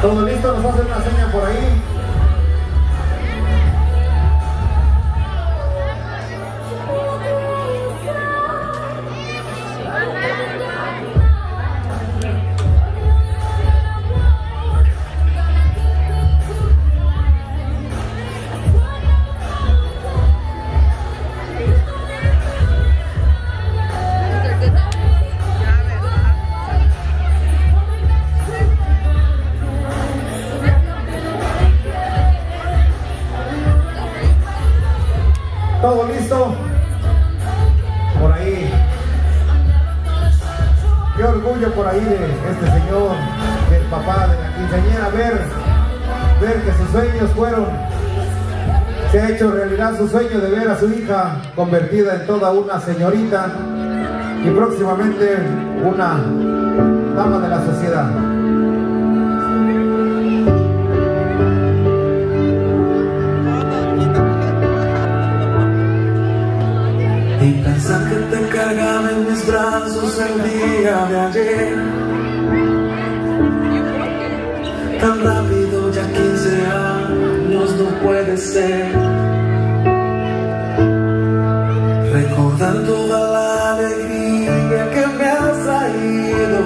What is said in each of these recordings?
¿Todo listo? ¿Nos hacen una seña por ahí? Orgullo por ahí de este señor, del papá de la quinceañera, ver, ver que sus sueños fueron, se ha hecho realidad su sueño de ver a su hija convertida en toda una señorita y próximamente una dama de la sociedad. El día de ayer. Tan rápido, ya 15 años no puede ser. Recordar toda la alegría que me has traído.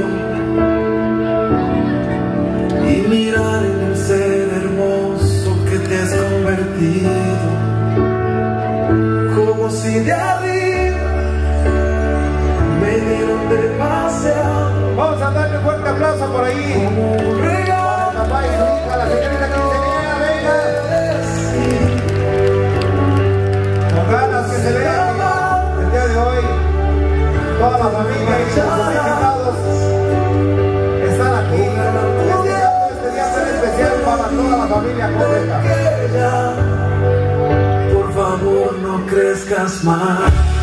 Y mirar en el ser hermoso que te has convertido fuerte aplauso por ahí. Para papá y su hija, la señorita quinceañera. Con ganas que se vea el día de hoy. Toda la familia y sus invitados están aquí. Este día tan especial para toda la familia completa. por favor no crezcas más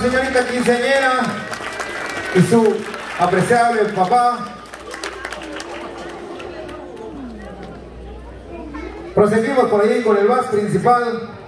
señorita quinceañera y su apreciable papá. Proseguimos por ahí con el vas principal.